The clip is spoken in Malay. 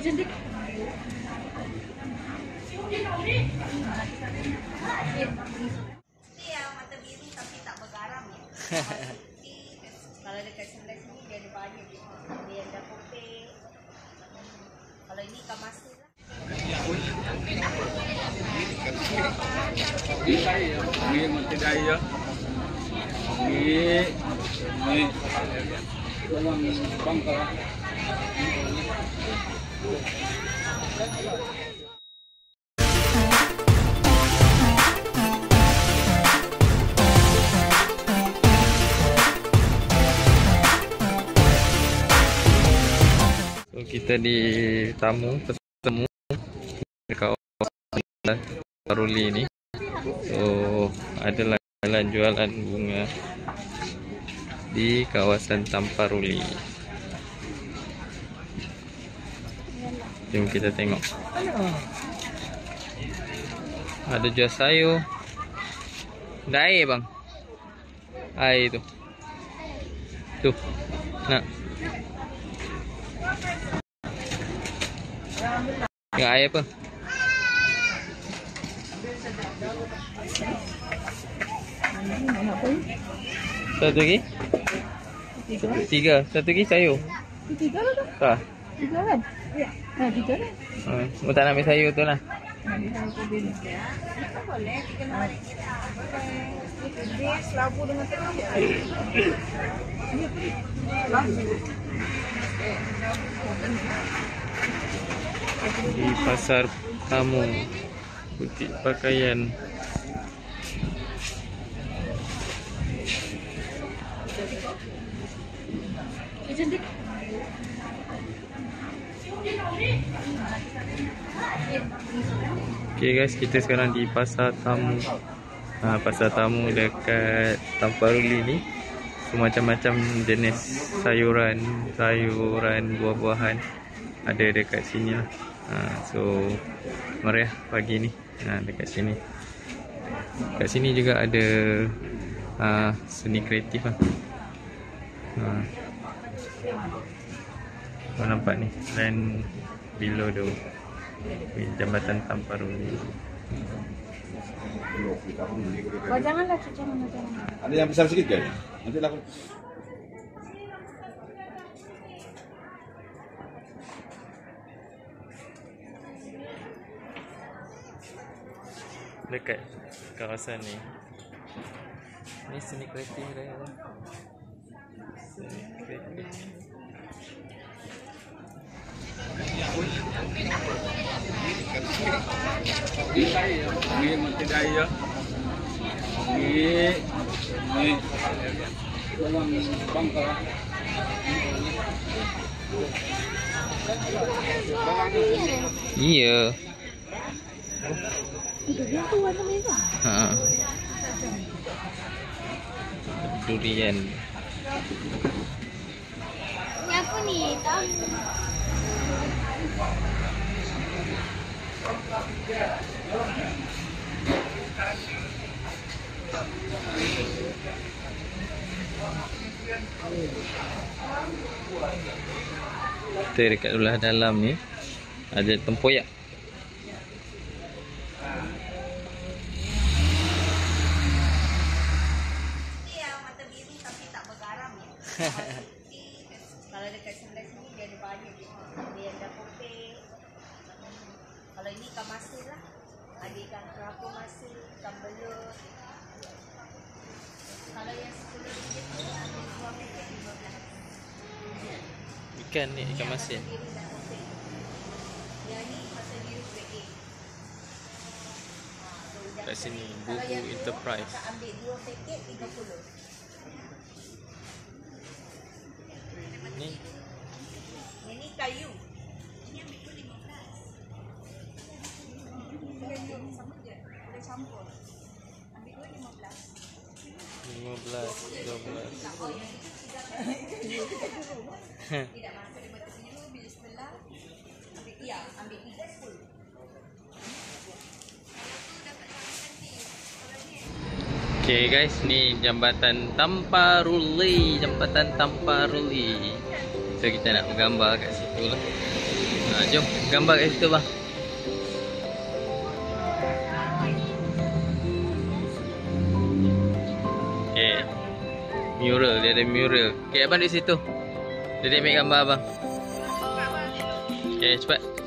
cantik. Dia mata biru tapi tak bergaram ya. Kalau dekat sebelah sini dia ada banyak dia. Ada putih. Kalau ini ikan masin lah. Ini mati daya. Ini ini dalam bangka. Kita di tamu temu dekat Paruli ni. So adalah jalan jualan bunga di kawasan Tamparuli. Jom kita tengok. Ada jual sayur. Ada air bang. Air tu. Tu. Nak. Tengok air apa? Satu lagi? Tiga. Satu lagi sayur. Tiga lah tu. Tak. Tiga kan? Ya. Ha, tiga kan? Ha, mu tak nak ambil sayur tu lah. Dia selabu dengan telur. Di pasar tamu. Butik pakaian. Okay guys, kita sekarang di pasar tamu. Ha, pasar tamu dekat Tamparuli ni. So, macam-macam jenis sayuran, sayuran, buah-buahan ada dekat sini lah. Ha, so meriah pagi ni. Ha, dekat sini. Dekat sini juga ada ha, seni kreatif lah. Ha. Kau nampak ni Land below tu Di Jambatan Tamparuli Kau janganlah cuci jangan. Ada yang besar sikit ke? Nanti lah aku Dekat kawasan ni Ni seni kreatif dia lah Seni kreatif Ini mati daya. Ini ini dalam bangka. Iya Itu warna merah. ha. Durian Ini apa ni? Tahu. Kita dekat belah dalam ni Ada tempoyak kalau dekat sebelah sini dia ada banyak dia. Ada kopek kalau ini ikan masin lah. Ada ikan kerapu masin ikan kalau yang sepuluh ringgit tu ada dua lima belas ikan ni ikan masin yang ni pasal diri ah, kat sini buku Enterprise. ambil dua paket tiga puluh. Ni ni kayu. Ini ambil tu lima belas. Kayu sama je. Boleh campur. Ambil dua lima belas. 15 12 Oh, yang itu tidak tidak masuk di mata senyum bila sebelah. Ambil iya, ambil tiga sepuluh. Okay guys, ni jambatan Tamparuli, jambatan Tamparuli. So kita nak bergambar kat situ lah. Ha, jom gambar kat situ bang. Okay. Mural, dia ada mural. Okay, abang di situ. Dia ambil gambar abang. Okay, cepat.